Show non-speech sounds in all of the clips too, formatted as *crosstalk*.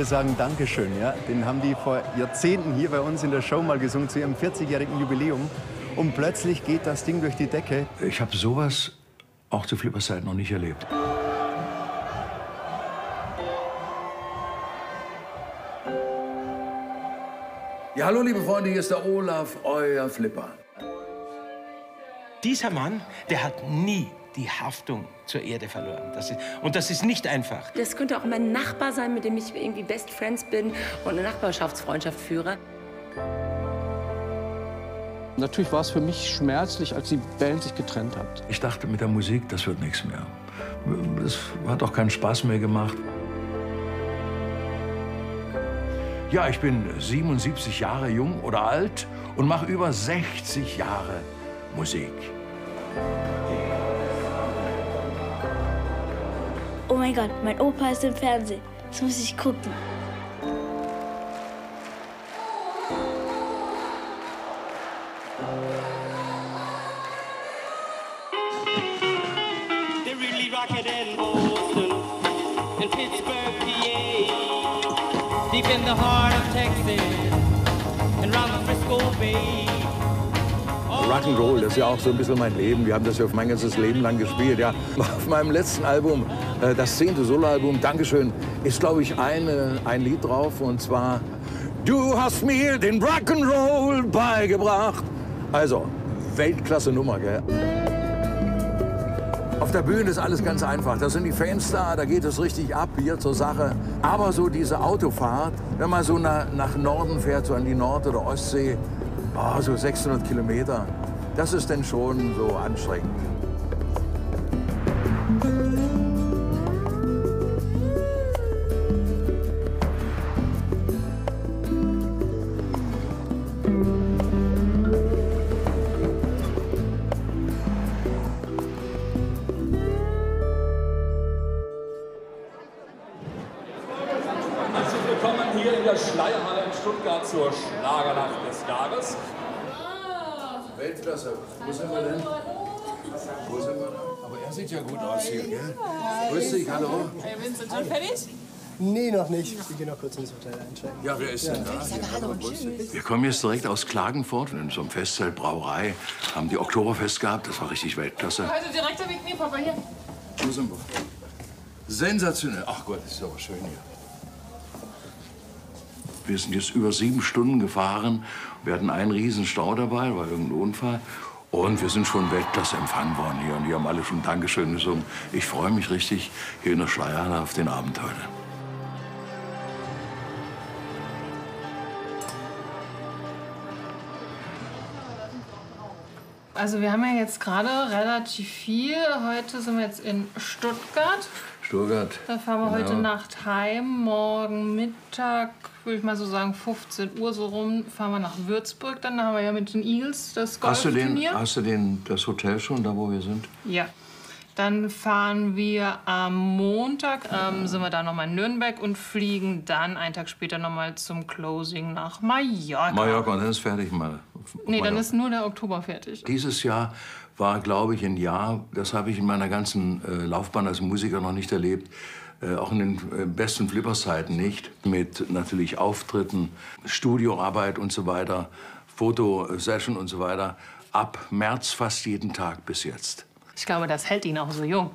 Wir sagen Dankeschön. Ja? Den haben die vor Jahrzehnten hier bei uns in der Show mal gesungen zu ihrem 40-jährigen Jubiläum. Und plötzlich geht das Ding durch die Decke. Ich habe sowas auch zu Flippers Zeit noch nicht erlebt. Ja, hallo liebe Freunde, hier ist der Olaf, euer Flipper. Dieser Mann, der hat nie die Haftung zur Erde verloren. Das ist, und das ist nicht einfach. Das könnte auch mein Nachbar sein, mit dem ich irgendwie Best Friends bin und eine Nachbarschaftsfreundschaft führe. Natürlich war es für mich schmerzlich, als die Band sich getrennt hat. Ich dachte mit der Musik, das wird nichts mehr. Das hat auch keinen Spaß mehr gemacht. Ja, ich bin 77 Jahre jung oder alt und mache über 60 Jahre Musik. Oh mein Gott, mein Opa ist im Fernsehen. Das muss ich gucken. In the heart of Texas and round the Frisco Bay. Rock'n'Roll, das ist ja auch so ein bisschen mein Leben. Wir haben das ja mein ganzes Leben lang gespielt. Ja. *laughs* Auf meinem letzten Album, äh, das zehnte Soloalbum, Dankeschön, ist, glaube ich, eine, ein Lied drauf. Und zwar, du hast mir den Rock'n'Roll beigebracht. Also, Weltklasse Nummer, gell? Auf der Bühne ist alles ganz einfach. Da sind die Fans da, da geht es richtig ab hier zur Sache. Aber so diese Autofahrt, wenn man so nach, nach Norden fährt, so an die Nord- oder Ostsee, oh, so 600 Kilometer, das ist dann schon so anstrengend. Hey Vincent, schon fertig? Nee, noch nicht. Wir gehen noch kurz ins Hotel einchecken. Ja, wer ist denn da? Wir kommen jetzt direkt aus Klagenfurt und in so einem Festzelt Brauerei haben die Oktoberfest gehabt. Das war richtig Weltklasse. Heute direkt mit mir, Papa, hier. Wo sind wir? Sensationell. Ach Gott, ist aber schön hier. Wir sind jetzt über sieben Stunden gefahren. Wir hatten einen riesen Stau dabei, war irgendein Unfall. Und wir sind schon Weltklasse empfangen worden hier. Und die haben alle schon Dankeschön gesungen. Ich freue mich richtig hier in der Schleierhalle auf den Abend heute. Also wir haben ja jetzt gerade relativ viel. Heute sind wir jetzt in Stuttgart. Stuttgart. Da fahren wir Genau. heute Nacht heim. Morgen Mittag, würde ich mal so sagen, 15 Uhr so rum, fahren wir nach Würzburg. Dann haben wir ja mit den Eagles das Hast du, den, Golfturnier. hast du den, das Hotel schon, da wo wir sind? Ja. Dann fahren wir am Montag, ähm, sind wir da nochmal in Nürnberg und fliegen dann einen Tag später nochmal zum Closing nach Mallorca. Mallorca, und dann ist fertig mal. Nee, dann Mallorca. ist nur der Oktober fertig. Dieses Jahr war, glaube ich, ein Jahr, das habe ich in meiner ganzen äh, Laufbahn als Musiker noch nicht erlebt, äh, auch in den äh, besten Flipperszeiten nicht, mit natürlich Auftritten, Studioarbeit und so weiter, Fotosession und so weiter, ab März fast jeden Tag bis jetzt. Ich glaube, das hält ihn auch so jung.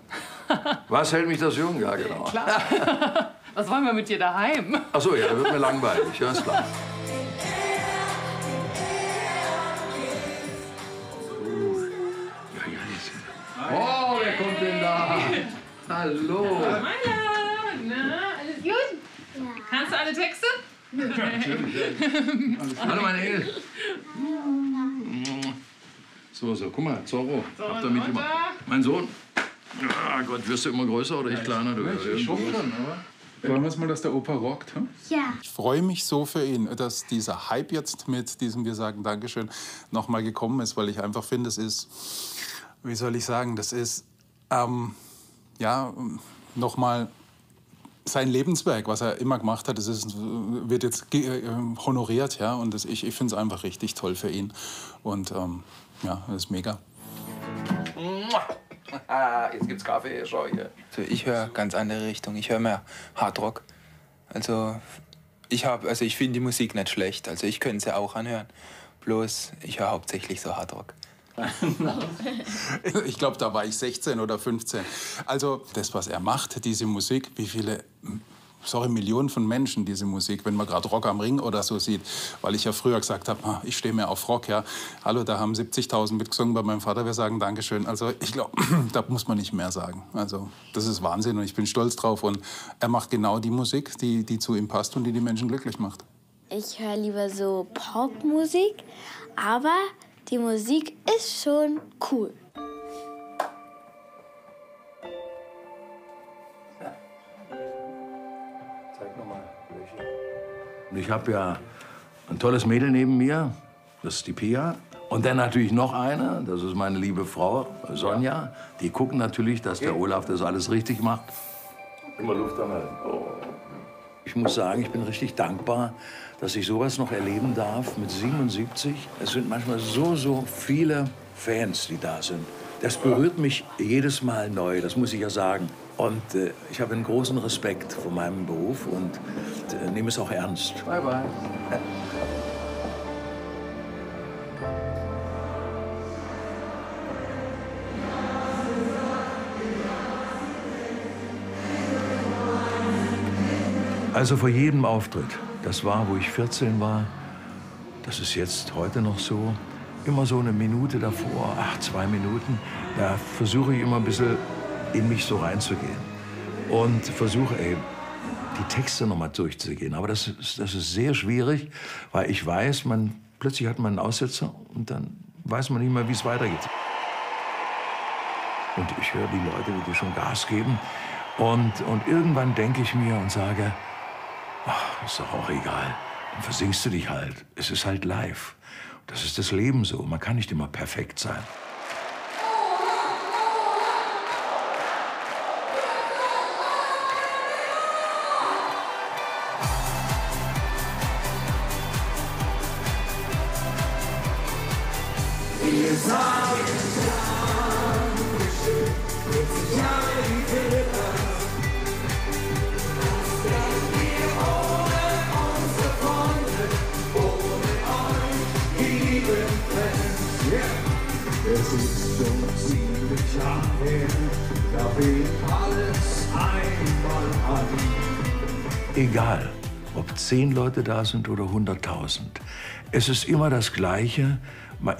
*laughs* Was hält mich das jung? Ja, genau. Klar. *laughs* Was wollen wir mit dir daheim? Ach so, ja, da wird mir langweilig, ja, ist klar. Hallo. Na, alles gut? Kannst du alle Texte? Hallo, meine Engel. So, so, guck mal, Zorro. Habt ihr mit immer. Mein Sohn. Ah Gott, wirst du immer größer oder ich kleiner? Du? Schon schon, aber. Wollen wir es mal, dass der Opa rockt? Hm? Ja. Ich freue mich so für ihn, dass dieser Hype jetzt mit diesem Wir sagen Dankeschön nochmal gekommen ist, weil ich einfach finde, es ist, wie soll ich sagen, das ist, ähm, ja, nochmal sein Lebenswerk, was er immer gemacht hat, das ist, wird jetzt äh, honoriert, ja, und das, ich, ich finde es einfach richtig toll für ihn und ähm, ja, das ist mega. Ah, *laughs* jetzt gibt's Kaffee, schau hier. Also ich höre ganz andere Richtung. Ich höre mehr Hardrock. Also ich habe, also ich finde die Musik nicht schlecht. Also ich könnte sie auch anhören. Bloß ich höre hauptsächlich so Hardrock. *laughs* Ich glaube, da war ich 16 oder 15. Also das, was er macht, diese Musik, wie viele, sorry, Millionen von Menschen diese Musik, wenn man gerade Rock am Ring oder so sieht, weil ich ja früher gesagt habe, ah, ich stehe mehr auf Rock, ja. Hallo, da haben 70.000 mitgesungen bei meinem Vater, wir sagen Dankeschön. Also ich glaube, *clears throat* da muss man nicht mehr sagen. Also das ist Wahnsinn und ich bin stolz drauf und er macht genau die Musik, die, die zu ihm passt und die die Menschen glücklich macht. Ich höre lieber so Popmusik, aber die Musik ist schon cool. Zeig nochmal. Und ich habe ja ein tolles Mädel neben mir, das ist die Pia. Und dann natürlich noch eine, das ist meine liebe Frau Sonja. Die gucken natürlich, dass der Olaf das alles richtig macht. Immer Luft anhalten. Oh. Ich muss sagen, ich bin richtig dankbar, dass ich sowas noch erleben darf mit 77. Es sind manchmal so, so viele Fans, die da sind. Das berührt mich jedes Mal neu, das muss ich ja sagen. Und äh, ich habe einen großen Respekt vor meinem Beruf und äh, nehme es auch ernst. Bye, bye. *laughs* Also vor jedem Auftritt, das war, wo ich 14 war, das ist jetzt heute noch so, immer so eine Minute davor, ach, zwei Minuten, da versuche ich immer ein bisschen in mich so reinzugehen. Und versuche, ey, die Texte noch mal durchzugehen. Aber das ist, das ist sehr schwierig, weil ich weiß, man, plötzlich hat man einen Aussetzer und dann weiß man nicht mehr, wie es weitergeht. Und ich höre die Leute, wie die schon Gas geben. Und, und irgendwann denke ich mir und sage, ist doch auch egal. Dann versinkst du dich halt. Es ist halt live. Das ist das Leben so. Man kann nicht immer perfekt sein. Da fing alles einmal an. Egal, ob zehn Leute da sind oder 100.000. Es ist immer das Gleiche.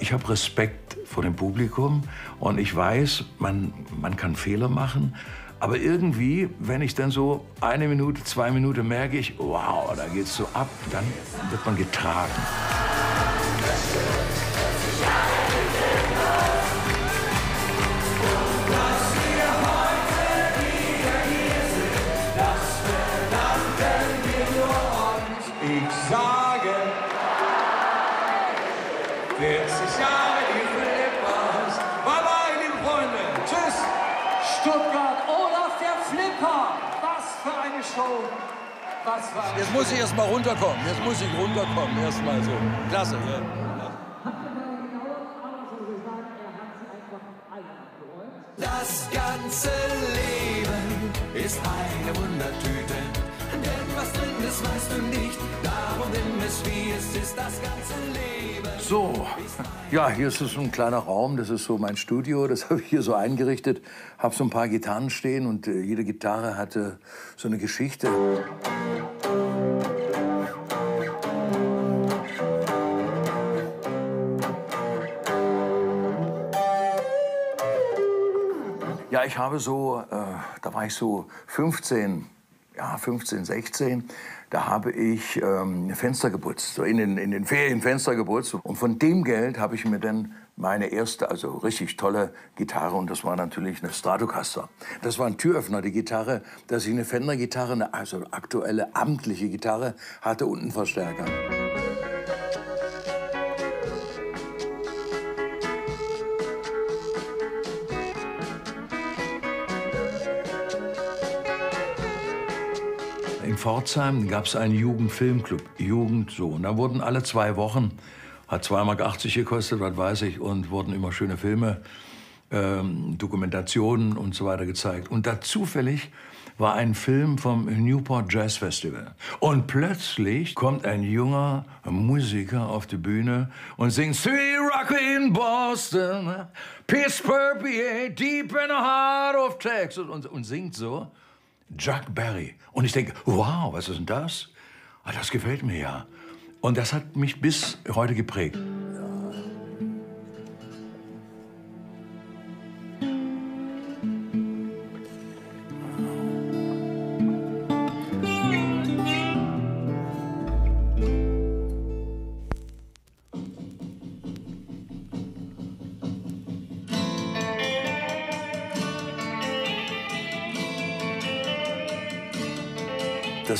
Ich habe Respekt vor dem Publikum und ich weiß, man, man kann Fehler machen. Aber irgendwie, wenn ich dann so eine Minute, zwei Minuten merke ich, wow, da geht's so ab, dann wird man getragen. Dass wir Show. Was eine Jetzt muss ich erst mal runterkommen. Jetzt muss ich runterkommen. Erst mal so. Klasse. Ja. Das ganze Leben ist eine Wundertüte. Denn was drin ist, weißt du nicht. So, ja, hier ist so ein kleiner Raum, das ist so mein Studio, das *laughs* habe ich hier so eingerichtet, habe so ein paar Gitarren stehen und äh, jede Gitarre hatte so eine Geschichte. Ja, ich habe so, äh, da war ich so 15, ja, 15, 16, da habe ich ähm, Fenster geputzt, so in den, in den Ferien Fenster geputzt. Und von dem Geld habe ich mir dann meine erste, also richtig tolle Gitarre, und das war natürlich eine Stratocaster. Das war ein Türöffner, die Gitarre, dass ich eine Fender-Gitarre, also aktuelle amtliche Gitarre, hatte und einen Verstärker. In Pforzheim gab es einen Jugendfilmclub, Jugend so. Und da wurden alle zwei Wochen, hat 2,80 Mark gekostet, was weiß ich, und wurden immer schöne Filme, ähm, Dokumentationen und so weiter gezeigt. Und da zufällig war ein Film vom Newport Jazz Festival. Und plötzlich kommt ein junger Musiker auf die Bühne und singt Sweet Rock in Boston, Pittsburgh, PA, deep in the heart of Texas und, und singt so Chuck Berry. Und ich denke, wow, was ist denn das? Ah, das gefällt mir ja. Und das hat mich bis heute geprägt.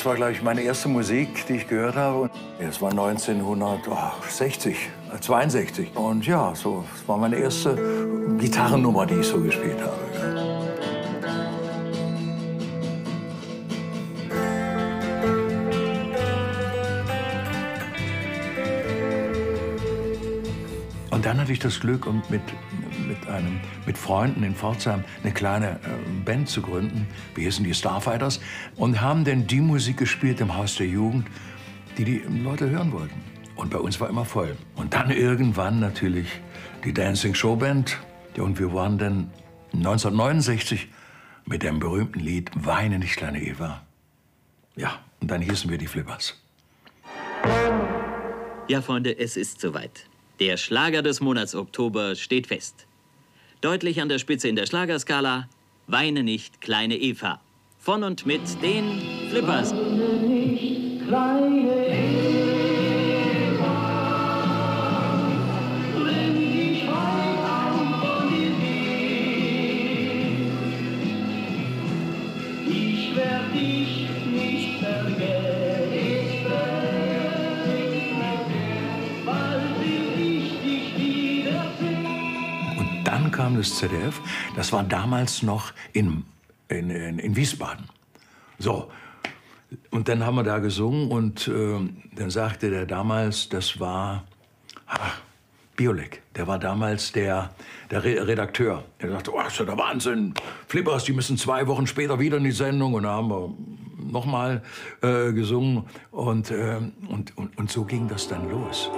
War, glaube ich, meine erste Musik, die ich gehört habe. Es war 1960, äh, 62. Und ja, so, das war meine erste Gitarrennummer, die ich so gespielt habe. Hatte ich das Glück, um mit, mit, einem, mit Freunden in Pforzheim eine kleine äh, Band zu gründen. Wir hießen die Starfighters und haben dann die Musik gespielt im Haus der Jugend, die die Leute hören wollten. Und bei uns war immer voll. Und dann irgendwann natürlich die Dancing Show Band. Und wir waren dann 1969 mit dem berühmten Lied Weine nicht, kleine Eva. Ja, und dann hießen wir die Flippers. Ja, Freunde, es ist soweit. Der Schlager des Monats Oktober steht fest. Deutlich an der Spitze in der Schlagerskala Weine nicht, kleine Eva. Von und mit den Flippers. Ich dann kam das war damals noch in, in, in, in Wiesbaden. So. Und dann haben wir da gesungen und äh, dann sagte der damals, das war ach, Biolek. Der war damals der, der Re Redakteur. Er sagte, oh, das ist ja der Wahnsinn. Flippers, die müssen zwei Wochen später wieder in die Sendung. Und da haben wir nochmal äh, gesungen. Und, äh, und, und, und so ging das dann los.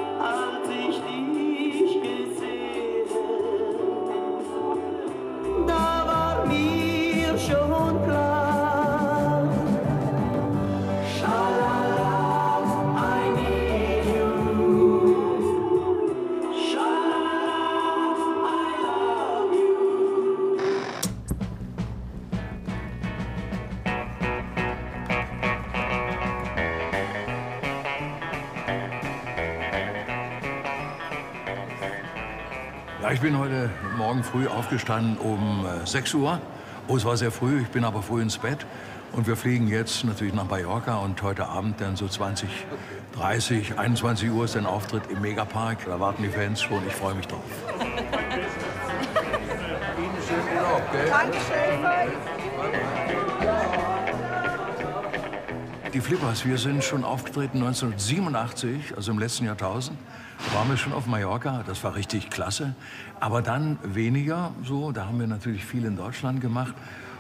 Früh aufgestanden um äh, 6 Uhr. Oh, es war sehr früh, ich bin aber früh ins Bett. Und wir fliegen jetzt natürlich nach Mallorca und heute Abend dann so 20, 30, 21 Uhr ist ein Auftritt im Megapark. Da warten die Fans schon, ich freue mich drauf. Die Flippers, wir sind schon aufgetreten 1987, also im letzten Jahrtausend. Waren wir schon auf Mallorca, das war richtig klasse. Aber dann weniger so, da haben wir natürlich viel in Deutschland gemacht.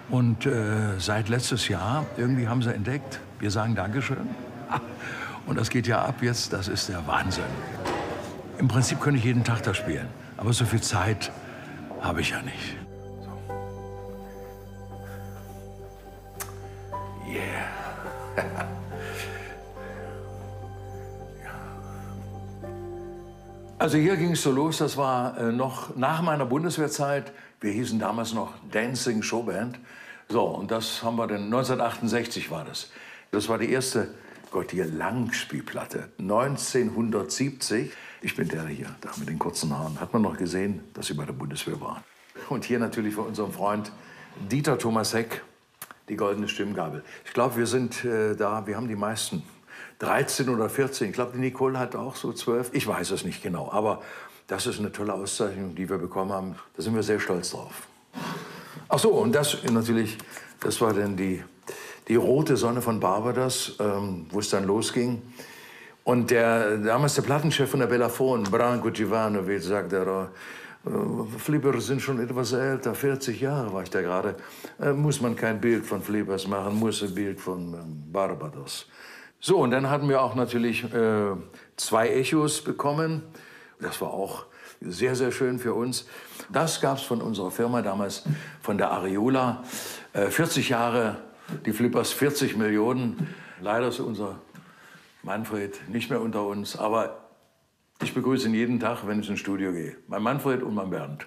Und äh, seit letztes Jahr, irgendwie haben sie entdeckt, wir sagen Dankeschön. *laughs* Und das geht ja ab jetzt, das ist der Wahnsinn. Im Prinzip könnte ich jeden Tag da spielen, aber so viel Zeit habe ich ja nicht. Also hier ging es so los, das war äh, noch nach meiner Bundeswehrzeit. Wir hießen damals noch Dancing Showband. So, und das haben wir dann, 1968 war das. Das war die erste, Gott, hier Langspielplatte. 1970. Ich bin der hier, da mit den kurzen Haaren. Hat man noch gesehen, dass sie bei der Bundeswehr waren. Und hier natürlich von unserem Freund Dieter Thomas Heck, die goldene Stimmgabel. Ich glaube, wir sind äh, da, wir haben die meisten 13 oder 14. Ich glaube, die Nicole hat auch so 12. Ich weiß es nicht genau. Aber das ist eine tolle Auszeichnung, die wir bekommen haben. Da sind wir sehr stolz drauf. Ach so, und das natürlich, das war dann die, die rote Sonne von Barbados, ähm, wo es dann losging. Und der, damals der Plattenchef von der Bellafon, Branko Givanovic, sagte äh, Flipper sind schon etwas älter, 40 Jahre war ich da gerade. Äh, muss man kein Bild von Flippers machen, muss ein Bild von ähm, Barbados. So, und dann hatten wir auch natürlich äh, zwei Echos bekommen. Das war auch sehr, sehr schön für uns. Das gab es von unserer Firma damals, von der Ariola. Äh, 40 Jahre, die Flippers 40 Millionen. Leider ist unser Manfred nicht mehr unter uns, aber ich begrüße ihn jeden Tag, wenn ich ins Studio gehe. Mein Manfred und mein Bernd.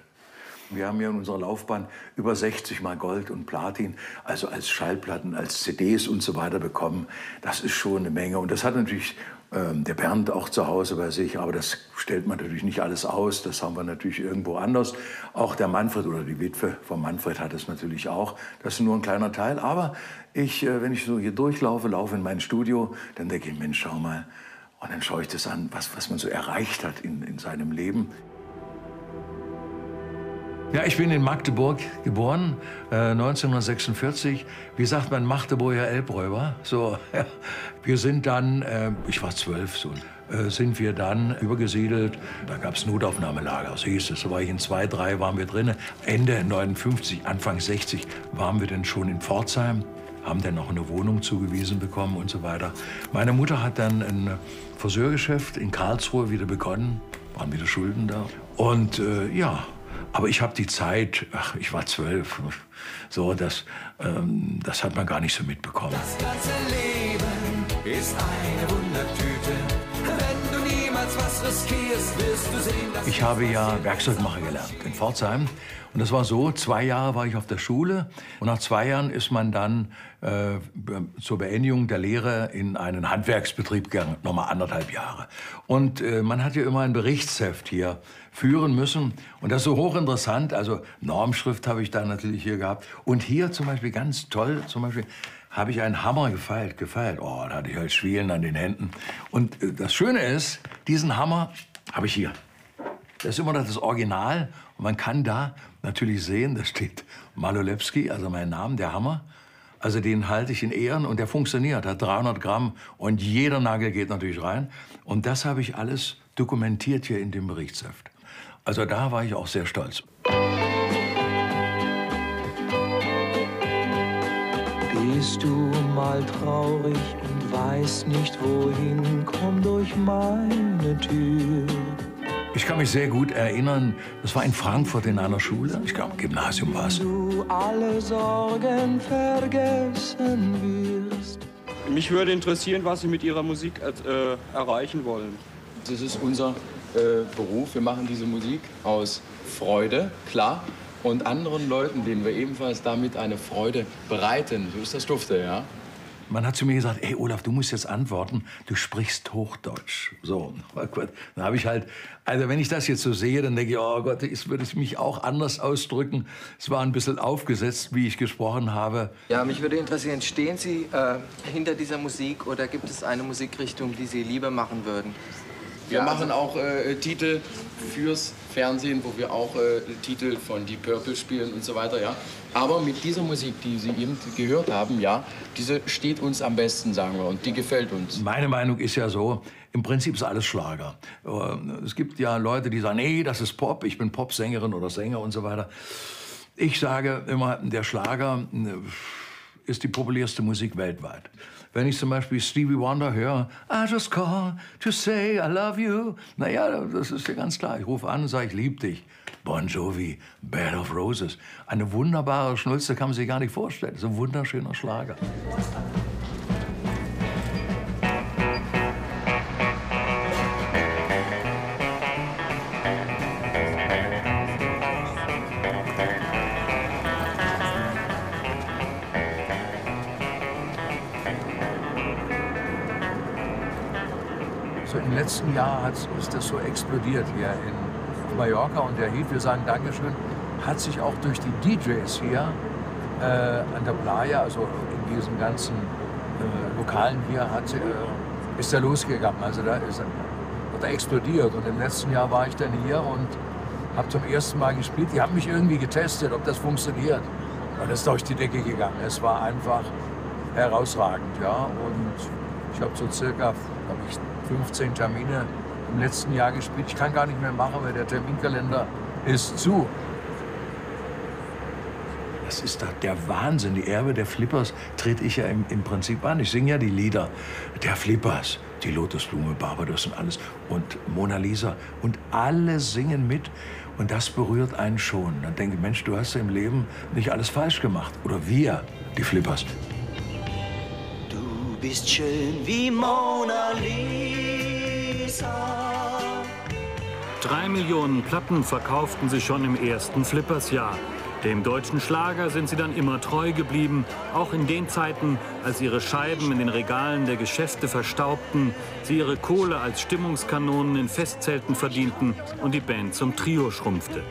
Wir haben ja in unserer Laufbahn über 60 Mal Gold und Platin, also als Schallplatten, als CDs und so weiter bekommen. Das ist schon eine Menge. Und das hat natürlich ähm, der Bernd auch zu Hause bei sich, aber das stellt man natürlich nicht alles aus. Das haben wir natürlich irgendwo anders. Auch der Manfred oder die Witwe von Manfred hat es natürlich auch. Das ist nur ein kleiner Teil. Aber ich, äh, wenn ich so hier durchlaufe, laufe in mein Studio, dann denke ich, Mensch, schau mal. Und dann schaue ich das an, was, was man so erreicht hat in, in seinem Leben. Ja, ich bin in Magdeburg geboren, äh, 1946. Wie sagt man, Magdeburger Elbräuber? So, *laughs* ja. Wir sind dann, äh, ich war zwölf, so, äh, sind wir dann übergesiedelt. Da gab es Notaufnahmelager, so hieß es. Da war ich in zwei, drei waren wir drin. Ende 59, Anfang 60 waren wir dann schon in Pforzheim haben dann noch eine Wohnung zugewiesen bekommen und so weiter. Meine Mutter hat dann ein Friseurgeschäft in Karlsruhe wieder begonnen, waren wieder Schulden da. Und äh, ja, aber ich habe die Zeit, ach, ich war zwölf, so, das, ähm, das hat man gar nicht so mitbekommen. Das ganze Leben ist eine Wundertüte. Ich habe ja Werkzeugmacher gelernt in Pforzheim. Und das war so, zwei Jahre war ich auf der Schule. Und nach zwei Jahren ist man dann äh, zur Beendigung der Lehre in einen Handwerksbetrieb gegangen, nochmal anderthalb Jahre. Und äh, man hat ja immer ein Berichtsheft hier führen müssen. Und das ist so hochinteressant, also Normschrift habe ich da natürlich hier gehabt. Und hier zum Beispiel ganz toll, zum Beispiel habe ich einen Hammer gefeilt, gefeilt. Oh, da hatte ich halt Schwielen an den Händen. Und äh, das Schöne ist, diesen Hammer habe ich hier. Das ist immer das Original. Und man kann da natürlich sehen, da steht Malolewski, also mein Name, der Hammer. Also den halte ich in Ehren und der funktioniert, hat 300 Gramm und jeder Nagel geht natürlich rein. Und das habe ich alles dokumentiert hier in dem Berichtsheft. Also da war ich auch sehr stolz. Bist du mal traurig und weißt nicht wohin, komm durch meine Tür. Ich kann mich sehr gut erinnern, das war in Frankfurt in einer Schule, ich glaube Gymnasium war es. Du alle Sorgen vergessen wirst. Mich würde interessieren, was Sie mit Ihrer Musik äh, erreichen wollen. Das ist unser äh, Beruf. Wir machen diese Musik aus Freude, klar, und anderen Leuten, denen wir ebenfalls damit eine Freude bereiten. So ist das Dufte, ja. Man hat zu mir gesagt, ey Olaf, du musst jetzt antworten, du sprichst Hochdeutsch. So, *laughs* oh Gott, dann habe ich halt, also wenn ich das jetzt so sehe, dann denke ich, oh Gott, jetzt würde ich mich auch anders ausdrücken. Es war ein bisschen aufgesetzt, wie ich gesprochen habe. Ja, mich würde interessieren, stehen Sie äh, hinter dieser Musik oder gibt es eine Musikrichtung, die Sie lieber machen würden? Wir Ja, machen also- auch äh, Titel fürs Fernsehen, wo wir auch äh, Titel von Deep Purple spielen und so weiter, ja. Aber mit dieser Musik, die Sie eben gehört haben, ja, diese steht uns am besten, sagen wir, und die gefällt uns. Meine Meinung ist ja so, im Prinzip ist alles Schlager. Äh, Es gibt ja Leute, die sagen, nee, das ist Pop, ich bin Popsängerin oder Sänger und so weiter. Ich sage immer, der Schlager äh, ist die populärste Musik weltweit. Wenn ich zum Beispiel Stevie Wonder höre, I just call to say I love you. Naja, das ist ja ganz klar. Ich rufe an und sage, ich liebe dich. Bon Jovi, Bed of Roses. Eine wunderbare Schnulze kann man sich gar nicht vorstellen. Das ist ein wunderschöner Schlager. So im letzten Jahr hat, ist das so explodiert hier in Mallorca und der Heat, wir sagen Dankeschön, hat sich auch durch die DJs hier äh, an der Playa, also in diesem ganzen äh, Lokalen hier, hat, äh, ist er losgegangen. Also da ist hat er explodiert. Und im letzten Jahr war ich dann hier und habe zum ersten Mal gespielt. Die haben mich irgendwie getestet, ob das funktioniert. Und das ist durch die Decke gegangen. Es war einfach herausragend. Ja? Und ich habe so circa hab ich 15 Termine im letzten Jahr gespielt. Ich kann gar nicht mehr machen, weil der Terminkalender ist zu. Das ist da der Wahnsinn. Die Erbe der Flippers trete ich ja im, im Prinzip an. Ich singe ja die Lieder der Flippers. Die Lotusblume, Barbados und alles. Und Mona Lisa. Und alle singen mit. Und das berührt einen schon. Dann denke ich, Mensch, du hast ja im Leben nicht alles falsch gemacht. Oder wir, die Flippers. Du bist schön wie Mona Lisa. Drei Millionen Platten verkauften sie schon im ersten Flippers-Jahr. Dem deutschen Schlager sind sie dann immer treu geblieben, auch in den Zeiten, als ihre Scheiben in den Regalen der Geschäfte verstaubten, sie ihre Kohle als Stimmungskanonen in Festzelten verdienten und die Band zum Trio schrumpfte.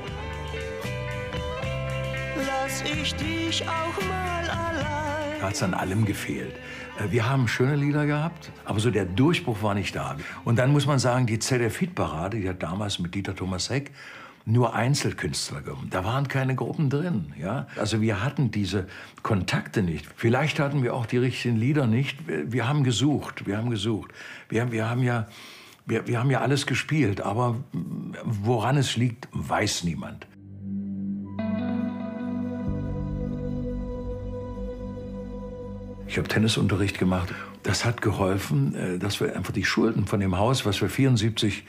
Lass ich dich auch mal allein. Da hat es an allem gefehlt. Äh, Wir haben schöne Lieder gehabt, aber so der Durchbruch war nicht da. Und dann muss man sagen, die ZDF-Hitparade, die hat damals mit Dieter Thomas Heck nur Einzelkünstler gehabt. Da waren keine Gruppen drin. Ja? Also wir hatten diese Kontakte nicht. Vielleicht hatten wir auch die richtigen Lieder nicht. Wir, haben gesucht, wir haben gesucht. Wir, wir, haben ja, wir, wir haben ja alles gespielt, aber woran es liegt, weiß niemand. Ich habe Tennisunterricht gemacht. Das hat geholfen, äh, dass wir einfach die Schulden von dem Haus, was wir 74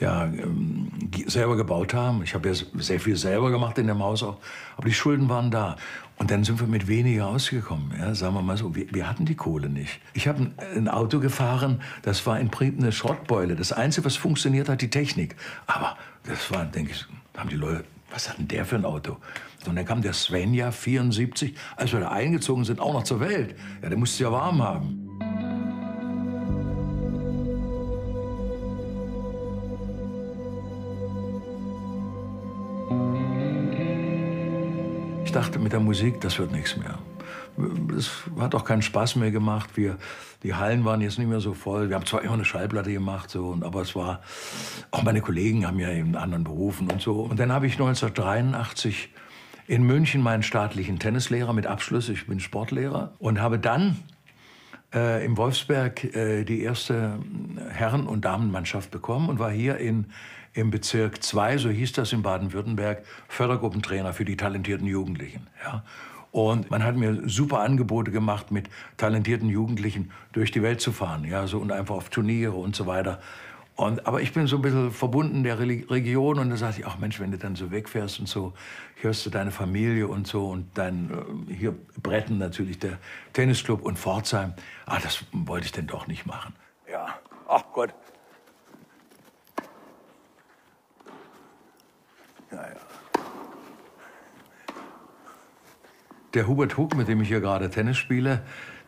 ja, ähm, selber gebaut haben. Ich habe ja sehr viel selber gemacht in dem Haus auch, aber die Schulden waren da. Und dann sind wir mit weniger ausgekommen. Ja, sagen wir mal so, wir, wir hatten die Kohle nicht. Ich habe ein, Auto gefahren, das war im Prinzip eine Schrottbeule. Das Einzige, was funktioniert hat, die Technik. Aber das war, denke ich, haben die Leute, was hat denn der für ein Auto? Und dann kam der Svenja 74, als wir da eingezogen sind, auch noch zur Welt. Ja, der musste ja warm haben. Ich dachte mit der Musik, das wird nichts mehr. Es hat auch keinen Spaß mehr gemacht. Wir, die Hallen waren jetzt nicht mehr so voll. Wir haben zwar immer eine Schallplatte gemacht, so, und- aber es war, auch meine Kollegen haben ja in anderen Berufen und so. Und dann habe ich 1983 in München meinen staatlichen Tennislehrer mit Abschluss, ich bin Sportlehrer, und habe dann äh, im Wolfsberg äh, die erste Herren- und Damenmannschaft bekommen und war hier in, im Bezirk 2, so hieß das in Baden-Württemberg, Fördergruppentrainer für die talentierten Jugendlichen. Ja. Und man hat mir super Angebote gemacht, mit talentierten Jugendlichen durch die Welt zu fahren, ja, so und einfach auf Turniere und so weiter. Und, aber ich bin so ein bisschen verbunden der Region und da sagte ich, ach Mensch, wenn du dann so wegfährst und so, hörst du deine Familie und so und dein, äh, hier Bretten natürlich, der Tennisclub und Pforzheim. Ah, das wollte ich denn doch nicht machen. Ja, ach Gott. Ja, Der Hubert Huck, mit dem ich hier gerade Tennis spiele,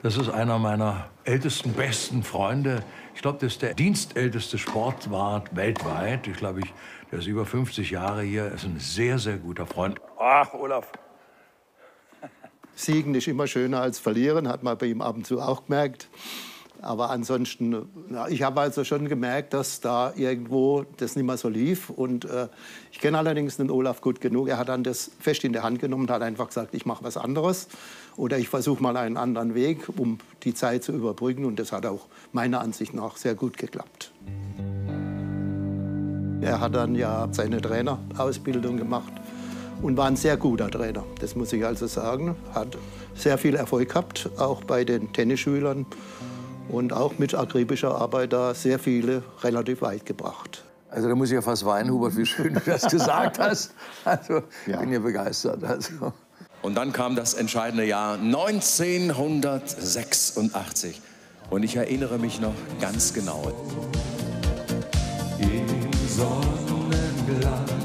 das ist einer meiner ältesten, besten Freunde. Ich glaube, das ist der dienstälteste Sportwart weltweit. Ich glaube, ich, der ist über 50 Jahre hier. Er ist ein sehr, sehr guter Freund. Ach, Olaf. Siegen ist immer schöner als verlieren, hat man bei ihm ab und zu auch gemerkt. Aber ansonsten, ja, ich habe also schon gemerkt, dass da irgendwo das nicht mehr so lief. Und äh, ich kenne allerdings den Olaf gut genug. Er hat dann das fest in der Hand genommen und hat einfach gesagt, ich mache was anderes. Oder ich versuche mal einen anderen Weg, um die Zeit zu überbrücken. Und das hat auch meiner Ansicht nach sehr gut geklappt. Er hat dann ja seine Trainerausbildung gemacht und war ein sehr guter Trainer. Das muss ich also sagen. Hat sehr viel Erfolg gehabt, auch bei den Tennisschülern und auch mit akribischer Arbeit da sehr viele relativ weit gebracht. Also da muss ich ja fast weinen, Hubert, wie schön du das gesagt hast. Also ich bin ja begeistert. Also. Und dann kam das entscheidende Jahr 1986. Und ich erinnere mich noch ganz genau. Im Sonnenglanz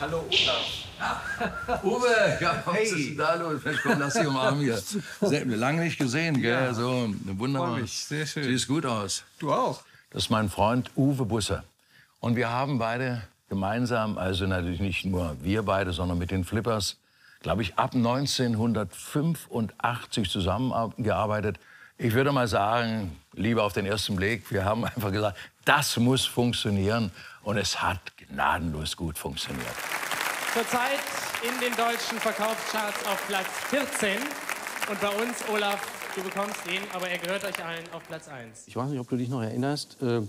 hallo Olaf. *laughs* Uwe, ja, was ist denn da los? Mensch, komm, lass dich umarmen hier. *laughs* Sehr, lange nicht gesehen, gell? Ja. So, wunderbar. Freu mich, sehr schön. Siehst gut aus. Du auch. Das ist mein Freund Uwe Busse. Und wir haben beide gemeinsam, also natürlich nicht nur wir beide, sondern mit den Flippers, glaube ich, ab 1985 zusammengearbeitet. Ich würde mal sagen, Liebe auf den ersten Blick, wir haben *laughs* einfach gesagt, das muss funktionieren. Und es hat gnadenlos gut funktioniert. Zurzeit in den deutschen Verkaufscharts auf Platz 14. Und bei uns, Olaf, du bekommst ihn, aber er gehört euch allen auf Platz 1. Ich weiß nicht, ob du dich noch erinnerst, äh,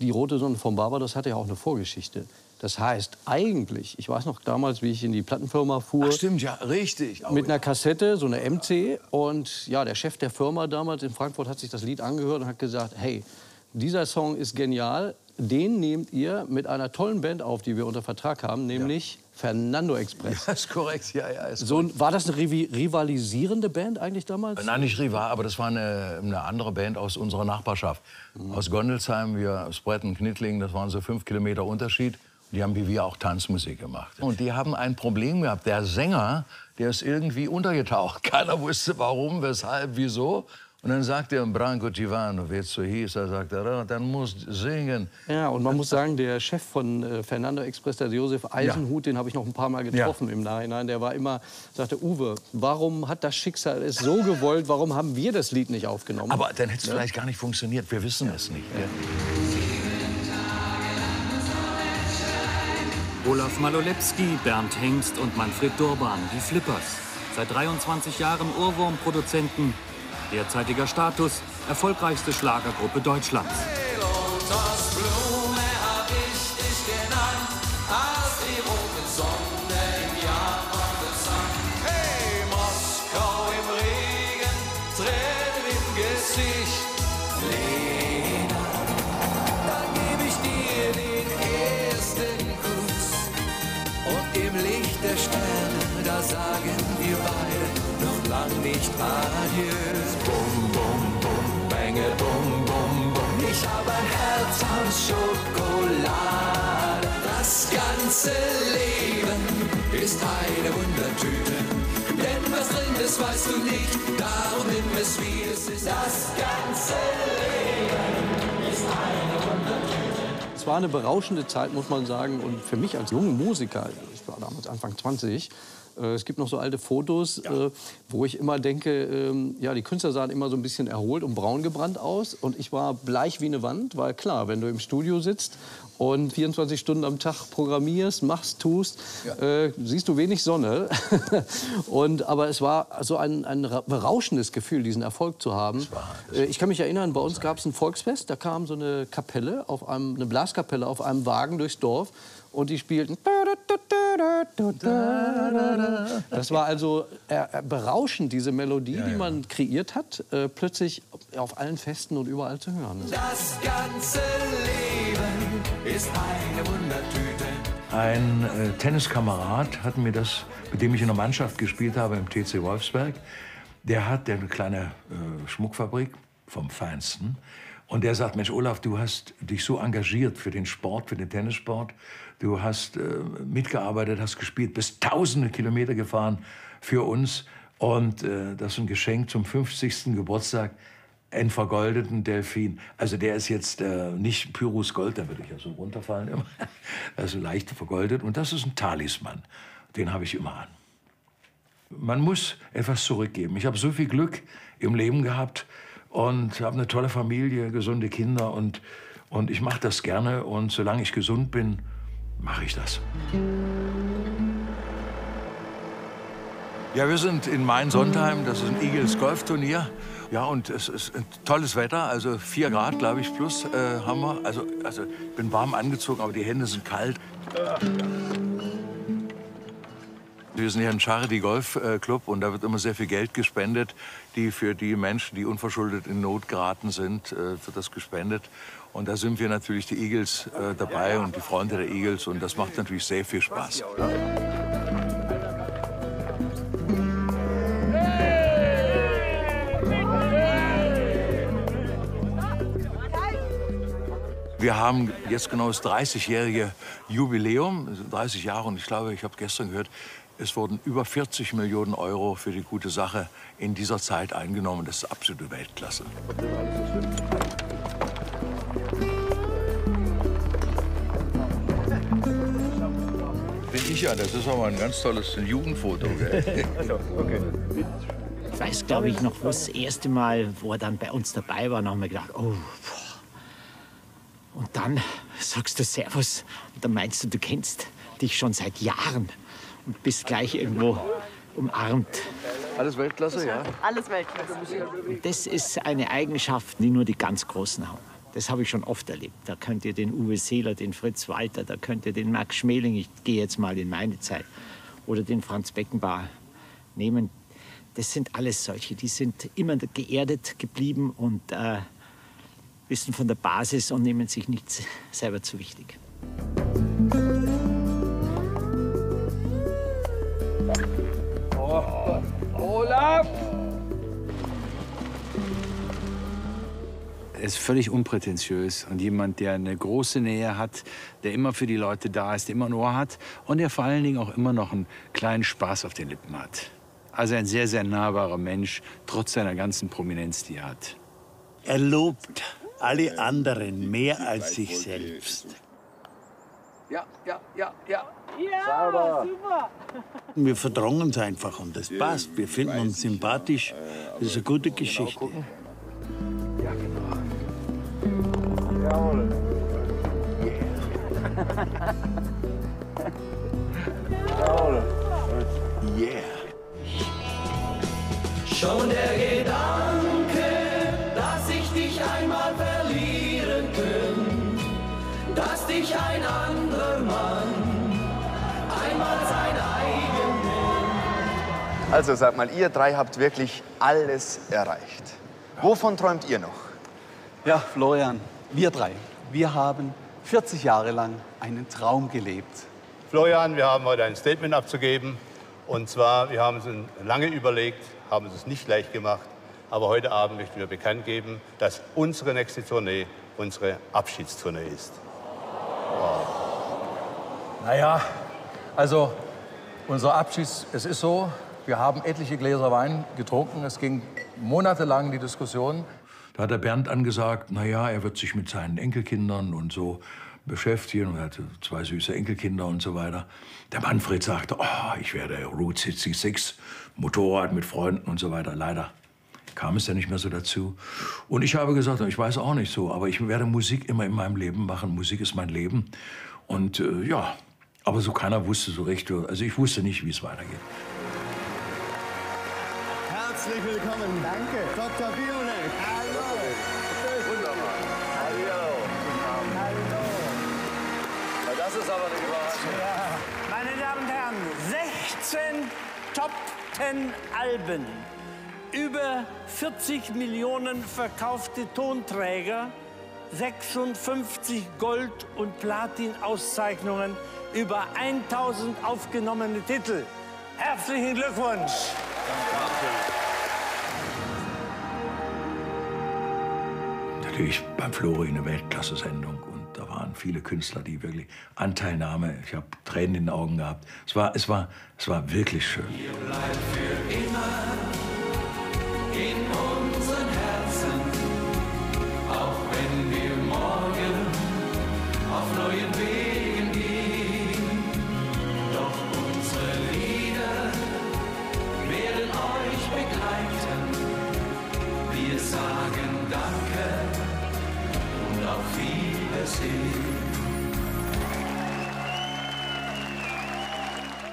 die Rote Sonne von Barbados hatte ja auch eine Vorgeschichte. Das heißt, eigentlich, ich weiß noch damals, wie ich in die Plattenfirma fuhr. Ach, stimmt, ja, richtig. Oh, mit einer Kassette, so eine MC. Und ja, der Chef der Firma damals in Frankfurt hat sich das Lied angehört und hat gesagt, hey, dieser Song ist genial. Den nehmt ihr mit einer tollen Band auf, die wir unter Vertrag haben, nämlich Fernando Express. Ja, ist korrekt, ja, ja. Ist So, war das eine rivalisierende Band eigentlich damals? Nein, nicht Riva, aber das war eine, eine andere Band aus unserer Nachbarschaft. Aus Gondelsheim, wir Spretten, Knittling, das waren so fünf Kilometer Unterschied. Die haben wie wir auch Tanzmusik gemacht. Und die haben ein Problem gehabt. Der Sänger, der ist irgendwie untergetaucht. *laughs* Keiner wusste warum, weshalb, wieso. Und dann sagte er Branko Tivanovic, so hieß er, sagte er, dann musst singen. Ja, und man muss sagen, der Chef von äh, Fernando Express, der Josef Eisenhut, den habe ich noch ein paar Mal getroffen im Nachhinein. Der war immer, sagte, Uwe, warum hat das Schicksal es so gewollt, warum haben wir das Lied nicht aufgenommen? Aber dann hätte es Ja. vielleicht gar nicht funktioniert. Wir wissen es nicht. Ja. Olaf Malolewski, Bernd Hengst und Manfred Durban, die Flippers. Seit 23 Jahren Ohrwurmproduzenten. Derzeitiger Status, erfolgreichste Schlagergruppe Deutschlands. Lothars Blume hab ich dich genannt, als ganze Leben ist eine Wundertüte. Denn was drin ist, weißt du nicht. Darum nimm es, wie es ist. Das ganze Leben ist eine Wundertüte. Es war eine berauschende Zeit, muss man sagen. Und für mich als junger Musiker, ich war damals Anfang 20, äh, es gibt noch so alte Fotos, äh, wo ich immer denke, ähm, ja, die Künstler sahen immer so ein bisschen erholt und braun gebrannt aus. Und ich war bleich wie eine Wand, weil klar, wenn du im Studio sitzt und 24 Stunden am Tag programmierst, machst, tust, äh, siehst du wenig Sonne. *laughs* und, aber es war so ein, ein ra- berauschendes Gefühl, diesen Erfolg zu haben. Äh, ich kann mich erinnern, bei uns gab es ein Volksfest, da kam so eine Kapelle, auf einem, eine Blaskapelle auf einem Wagen durchs Dorf und die spielten. Das war also berauschend, diese Melodie, die man kreiert hat, äh, plötzlich auf allen Festen und überall zu hören. Das ganze Leben ist eine Wundertüte. Ein äh, Tenniskamerad hat mir das, mit dem ich in der Mannschaft gespielt habe im TC Wolfsberg, der hat der hat eine kleine äh, Schmuckfabrik vom Feinsten. Und der sagt, Mensch, Olaf, du hast dich so engagiert für den Sport, für den Tennissport. Du hast äh, mitgearbeitet, hast gespielt, bist tausende Kilometer gefahren für uns. Und äh, das ist ein Geschenk zum 50. Geburtstag, einen vergoldeten Delfin. Also der ist jetzt äh, nicht Pyrrhus Gold, da würde ich ja so runterfallen immer. *laughs* Also leicht vergoldet. Und das ist ein Talisman. Den habe ich immer an. Man muss etwas zurückgeben. Ich habe so viel Glück im Leben gehabt und habe eine tolle Familie, gesunde Kinder und, und ich mache das gerne und solange ich gesund bin, mache ich das. Ja, wir sind in Main-Sondheim, das ist ein Eagles Golfturnier. Ja, und es ist ein tolles Wetter, also 4 Grad, glaube ich, plus äh, haben wir. Also, also ich bin warm angezogen, aber die Hände sind kalt. Wir sind hier ein Charity Golf äh, Club und da wird immer sehr viel Geld gespendet, die für die Menschen, die unverschuldet in Not geraten sind, äh, wird das gespendet. Und da sind wir natürlich die Eagles äh, dabei und die Freunde der Eagles und das macht natürlich sehr viel Spaß. Wir haben jetzt genau das 30-jährige Jubiläum, 30 Jahre. Und ich glaube, ich habe gestern gehört, es wurden über 40 Millionen Euro für die gute Sache in dieser Zeit eingenommen. Das ist absolute Weltklasse. Bin ich ja, das ist aber ein ganz tolles Jugendfoto. Gell? *laughs* Ich weiß, glaube ich, noch das erste Mal, wo er dann bei uns dabei war, haben wir gedacht, oh, boah. Und dann sagst du Servus und dann meinst du, du kennst dich schon seit Jahren und bist gleich irgendwo umarmt. Alles Weltklasse, ja? Alles Weltklasse. Und das ist eine Eigenschaft, die nur die ganz Großen haben. Das habe ich schon oft erlebt. Da könnt ihr den Uwe Seeler, den Fritz Walter, da könnt ihr den Max Schmeling, ich gehe jetzt mal in meine Zeit, oder den Franz Beckenbauer nehmen. Das sind alles solche, die sind immer geerdet geblieben und äh, wissen von der Basis und nehmen sich nicht selber zu wichtig. Oh, Olaf! Ist völlig unprätentiös und jemand, der eine große Nähe hat, der immer für die Leute da ist, der immer ein Ohr hat und der vor allen Dingen auch immer noch einen kleinen Spaß auf den Lippen hat. Also ein sehr, sehr nahbarer Mensch, trotz seiner ganzen Prominenz, die er hat. Er lobt alle anderen mehr als sich selbst. Ja, ja, ja, ja. Ja, Sauber. super. Wir verdrängen uns einfach und das passt. Wir finden uns sympathisch. Das ist eine gute Geschichte. Yeah. Schon der Gedanke, dass ich dich einmal verlieren könnte, dass dich ein anderer Mann einmal sein eigen nennt. Also sag mal, ihr drei habt wirklich alles erreicht. Wovon träumt ihr noch? Ja, Florian, wir drei, wir haben 40 Jahre lang einen Traum gelebt. Florian, wir haben heute ein Statement abzugeben. Und zwar, wir haben es uns lange überlegt, haben es uns nicht leicht gemacht. Aber heute Abend möchten wir bekannt geben, dass unsere nächste Tournee unsere Abschiedstournee ist. Naja, also unser Abschieds, es ist so, wir haben etliche Gläser Wein getrunken. Es ging monatelang die Diskussion. Da hat der Bernd angesagt, na ja, er wird sich mit seinen Enkelkindern und so beschäftigen. Und er hatte zwei süße Enkelkinder und so weiter. Der Manfred sagte, oh, ich werde Route 66, Motorrad mit Freunden und so weiter. Leider kam es ja nicht mehr so dazu. Und ich habe gesagt, ich weiß auch nicht so, aber ich werde Musik immer in meinem Leben machen. Musik ist mein Leben. Und äh, ja, aber so keiner wusste so recht. Also ich wusste nicht, wie es weitergeht. Herzlich willkommen. Danke. Dr. Bionek. Das ist aber eine Überraschung. Meine Damen und Herren, 16 Top 10 Alben, über 40 Millionen verkaufte Tonträger, 56 Gold- und Platin-Auszeichnungen, über 1000 aufgenommene Titel. Herzlichen Glückwunsch! Natürlich beim Flori eine Weltklasse-Sendung. Da waren viele Künstler, die wirklich Anteilnahme, ich habe Tränen in den Augen gehabt. Es war, es war, es war wirklich schön. Bleibt für immer in unseren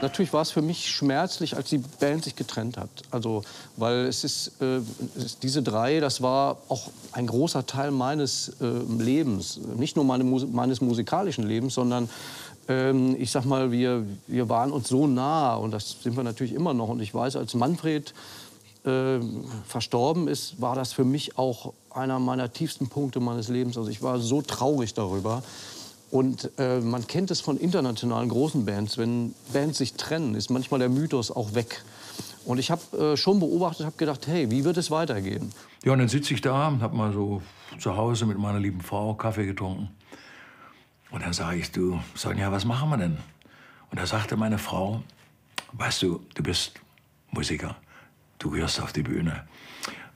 Natürlich war es für mich schmerzlich, als die Band sich getrennt hat. Also, weil es ist, äh, es ist diese drei, das war auch ein großer Teil meines äh, Lebens. Nicht nur meine, meines musikalischen Lebens, sondern ähm, ich sag mal, wir, wir waren uns so nah und das sind wir natürlich immer noch. Und ich weiß, als Manfred äh, verstorben ist, war das für mich auch einer meiner tiefsten Punkte meines Lebens. Also ich war so traurig darüber. Und äh, man kennt es von internationalen großen Bands. Wenn Bands sich trennen, ist manchmal der Mythos auch weg. Und ich habe äh, schon beobachtet, habe gedacht, hey, wie wird es weitergehen? Ja, und dann sitze ich da, habe mal so zu Hause mit meiner lieben Frau Kaffee getrunken. Und dann sage ich, du, Sonja, was machen wir denn? Und da sagte meine Frau, weißt du, du bist Musiker, du gehörst auf die Bühne.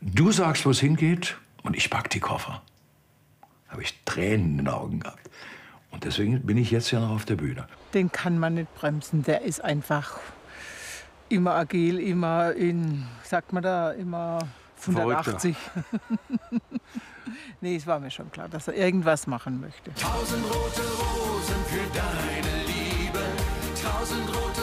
Du sagst, wo es hingeht und ich pack die Koffer. Da habe ich Tränen in den Augen gehabt. Und deswegen bin ich jetzt ja noch auf der Bühne. Den kann man nicht bremsen. Der ist einfach immer agil, immer in, sagt man da, immer 180. *laughs* nee, es war mir schon klar, dass er irgendwas machen möchte. Tausend rote Rosen für deine Liebe, tausend rote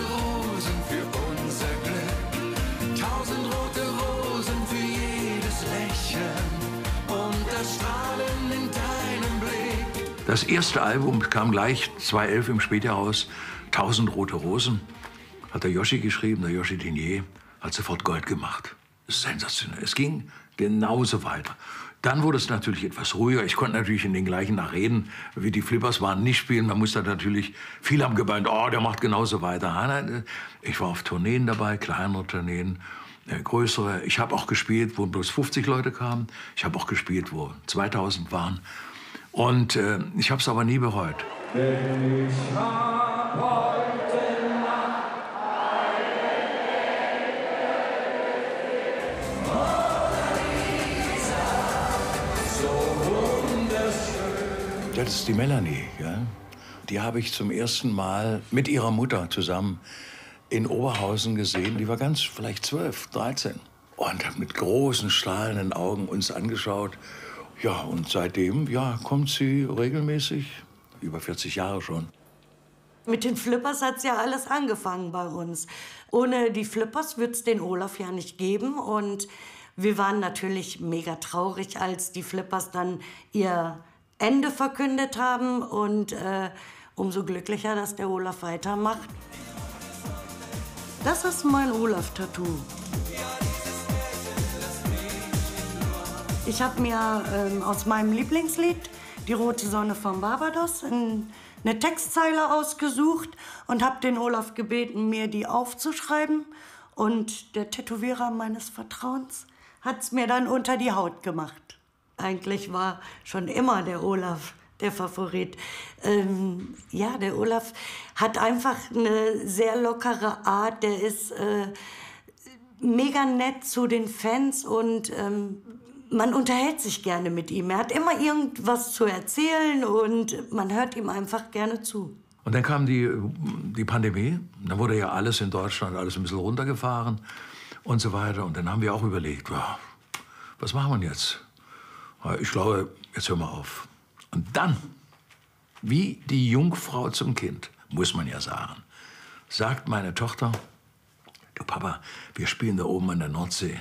Das erste Album kam gleich 2011 im raus, Tausend rote Rosen. Hat der Yoshi geschrieben, der Yoshi Dinier, hat sofort Gold gemacht. Sensationell. Es ging genauso weiter. Dann wurde es natürlich etwas ruhiger. Ich konnte natürlich in den gleichen Nachreden, wie die Flippers waren, nicht spielen. Man musste natürlich, viele haben gemeint, oh, der macht genauso weiter. Nein, ich war auf Tourneen dabei, kleinere Tourneen, äh, größere. Ich habe auch gespielt, wo bloß 50 Leute kamen. Ich habe auch gespielt, wo 2000 waren. Und äh, ich habe es aber nie bereut. Denn ich hab heute. Das ist die Melanie. Ja? Die habe ich zum ersten Mal mit ihrer Mutter zusammen in Oberhausen gesehen. Die war ganz, vielleicht 12, 13. Und hat mit großen, strahlenden Augen uns angeschaut. Ja, und seitdem ja, kommt sie regelmäßig, über 40 Jahre schon. Mit den Flippers hat's ja alles angefangen bei uns. Ohne die Flippers wird's den Olaf ja nicht geben. Und wir waren natürlich mega traurig, als die Flippers dann ihr Ende verkündet haben. Und äh, umso glücklicher, dass der Olaf weitermacht. Das ist mein Olaf-Tattoo. Ich habe mir ähm, aus meinem Lieblingslied Die rote Sonne von Barbados ein, eine Textzeile ausgesucht und habe den Olaf gebeten, mir die aufzuschreiben. Und der Tätowierer meines Vertrauens hat es mir dann unter die Haut gemacht. Eigentlich war schon immer der Olaf der Favorit. Ähm, ja, der Olaf hat einfach eine sehr lockere Art. Der ist äh, mega nett zu den Fans und ähm, man unterhält sich gerne mit ihm. Er hat immer irgendwas zu erzählen und man hört ihm einfach gerne zu. Und dann kam die, die Pandemie. Dann wurde ja alles in Deutschland alles ein bisschen runtergefahren und so weiter. Und dann haben wir auch überlegt, ja, was machen wir jetzt? Ich glaube, jetzt hören wir auf. Und dann, wie die Jungfrau zum Kind, muss man ja sagen, sagt meine Tochter, du Papa, wir spielen da oben an der Nordsee.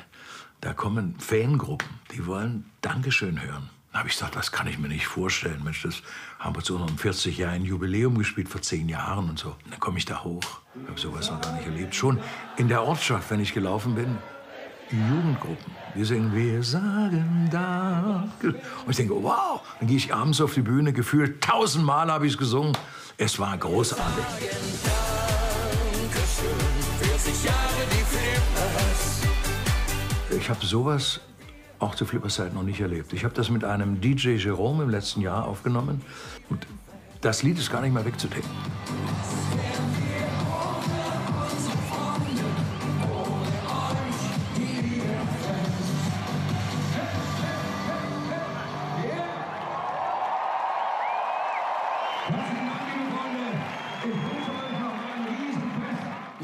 Da kommen Fangruppen, die wollen Dankeschön hören. Da habe ich gesagt, das kann ich mir nicht vorstellen. Mensch, das haben wir zu unserem 40 Jahren Jubiläum gespielt, vor zehn Jahren und so. Und dann komme ich da hoch. Ich habe sowas noch gar nicht erlebt. Schon in der Ortschaft, wenn ich gelaufen bin, die Jugendgruppen, die singen, wir sagen Danke. Und ich denke, wow. Dann gehe ich abends auf die Bühne, gefühlt tausendmal habe ich es gesungen. Es war großartig. Dankeschön, 40 Jahre die Flippers. Ich habe sowas auch zu Flippers Zeit noch nicht erlebt. Ich habe das mit einem DJ Jerome im letzten Jahr aufgenommen. Und das Lied ist gar nicht mehr wegzudenken.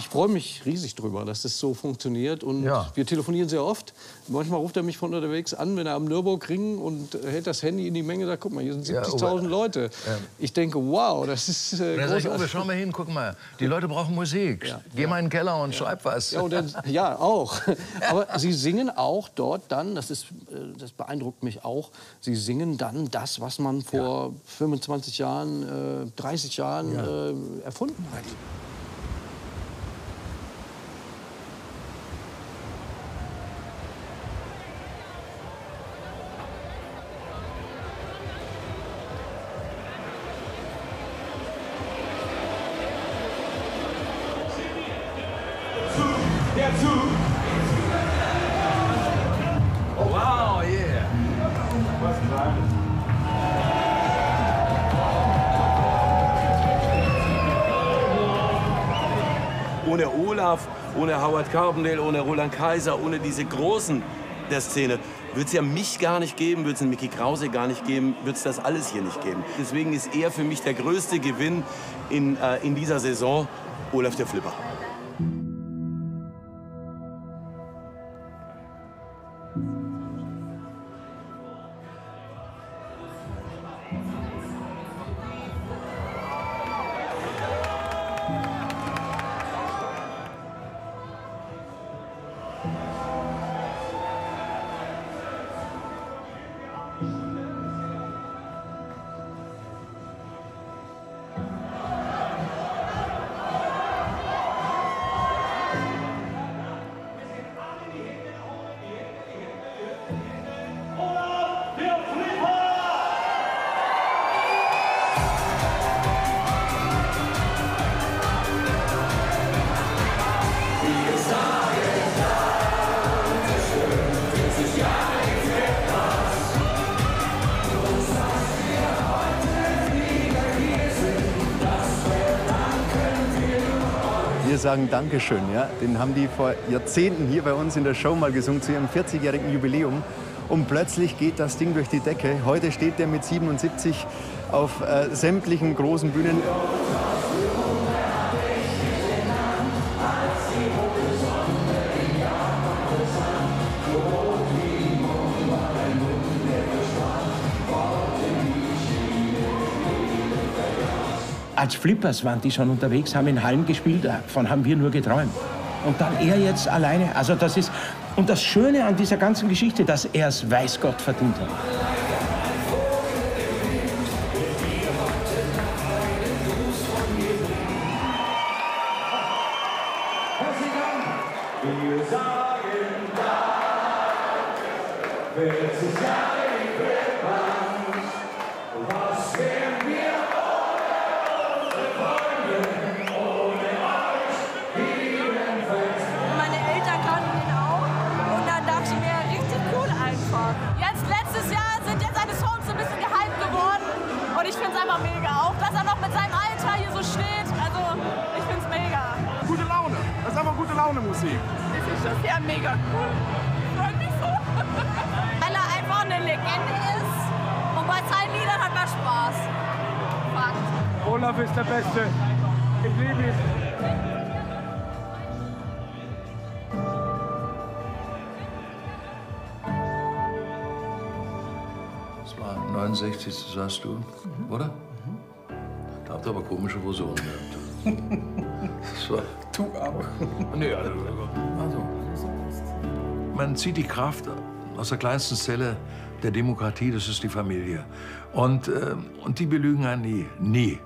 Ich freue mich riesig drüber, dass das so funktioniert. Und wir telefonieren sehr oft. Manchmal ruft er mich von unterwegs an, wenn er am Nürburgring und hält das Handy in die Menge und sagt, guck mal, hier sind Ja, 70.000 aber- Leute. Ich denke, wow, das ist äh, dann sag ich, großartig. Uwe, schau mal hin, guck mal. Die Leute brauchen Musik. Geh mal in den Keller und schreib was. Ja, dann, ja, auch. *laughs* Aber Sie singen auch dort dann, das, ist, äh, das beeindruckt mich auch, Sie singen dann das, was man vor 25 Jahren, äh, 30 Jahren äh, erfunden hat. Carbondale, ohne Roland Kaiser, ohne diese Großen der Szene, würde es ja mich gar nicht geben, würde es Mickey Krause gar nicht geben, würde es das alles hier nicht geben. Deswegen ist er für mich der größte Gewinn in, äh, in dieser Saison, Olaf der Flipper. Sagen Dankeschön. Ja? Den haben die vor Jahrzehnten hier bei uns in der Show mal gesungen zu ihrem 40-jährigen Jubiläum. Und plötzlich geht das Ding durch die Decke. Heute steht der mit 77 auf äh, sämtlichen großen Bühnen. Als Flippers waren die schon unterwegs, haben in Hallen gespielt, davon haben wir nur geträumt. Und dann er jetzt alleine, also das ist, und das Schöne an dieser ganzen Geschichte, dass er es weiß Gott verdient hat. Das ja mega cool. Freut mich so. *laughs* Weil er einfach eine Legende ist und bei seinen Liedern hat man Spaß. Fakt. Olaf ist der Beste. Ich liebe ihn. Das war 69, das sagst du, oder? Da habt ihr aber komische Fusionen gehabt. *laughs* Das war Du auch. Nee, also, also. Man zieht die Kraft aus der kleinsten Zelle der Demokratie, das ist die Familie. Und, äh, und die belügen einen nie. Nie.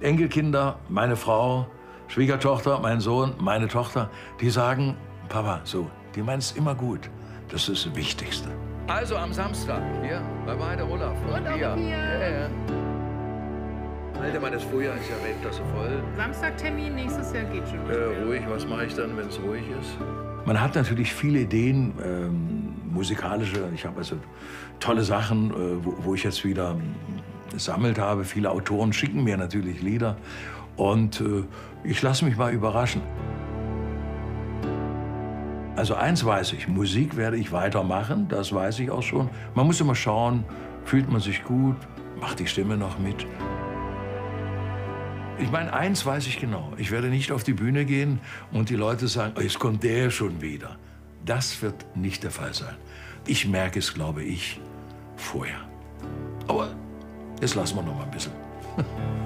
Enkelkinder, meine Frau, Schwiegertochter, mein Sohn, meine Tochter, die sagen, Papa, so, die meinen es immer gut. Das ist das Wichtigste. Also am Samstag, hier, bei beide Olaf und, wir. Ja, ja. Alter, meines Frühjahr ist ja Weltklasse voll. Samstagtermin, nächstes Jahr geht schon. Äh, ruhig, was mache ich dann, wenn es ruhig ist? Man hat natürlich viele Ideen, ähm, musikalische. Ich habe also tolle Sachen, äh, wo, wo ich jetzt wieder ähm, gesammelt habe. Viele Autoren schicken mir natürlich Lieder. Und äh, ich lasse mich mal überraschen. Also eins weiß ich, Musik werde ich weitermachen, das weiß ich auch schon. Man muss immer schauen, fühlt man sich gut, macht die Stimme noch mit. Ich meine, eins weiß ich genau. Ich werde nicht auf die Bühne gehen und die Leute sagen, oh, jetzt kommt der schon wieder. Das wird nicht der Fall sein. Ich merke es, glaube ich, vorher. Aber jetzt lassen wir noch mal ein bisschen. *laughs*